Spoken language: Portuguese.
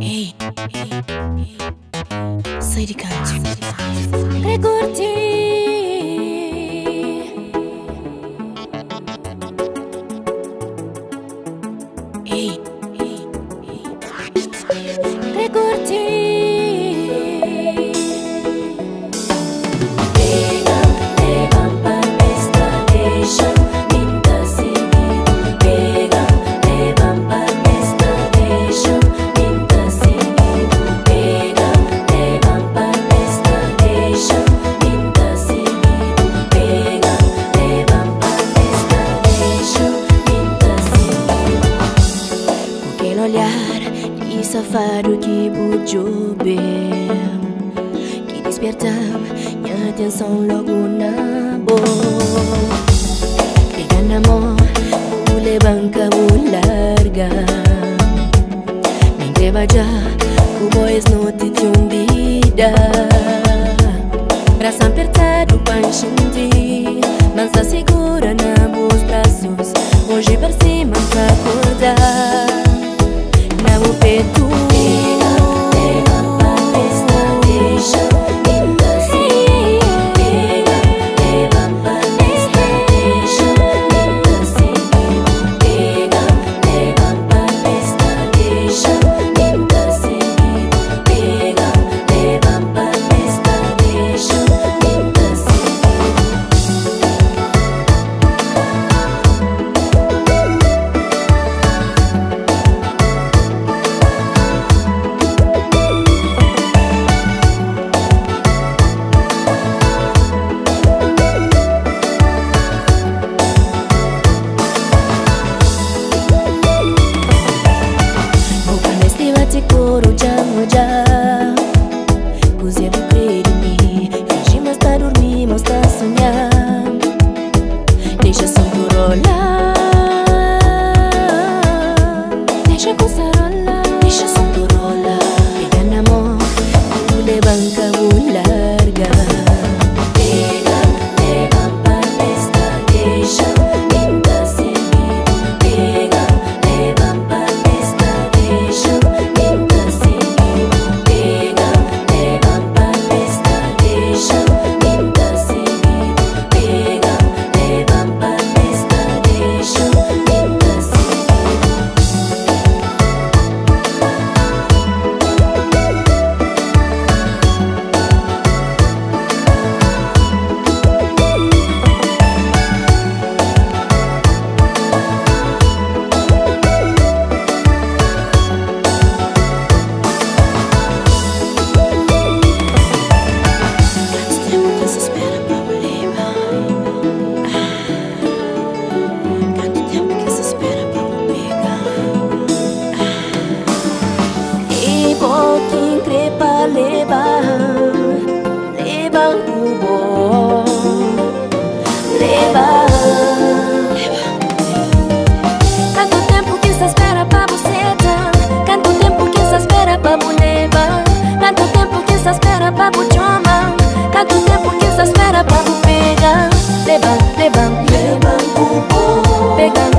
Hey, ey, ey, ey, ey, ey, ey, Safado safado tipo Jober Que desperta minha atenção logo na boca. Pega na mão, levanta banca, larga. Nem treba já, o boys não te um vida Braço apertado, panchim de sicuro già. lebang lebang upo pegang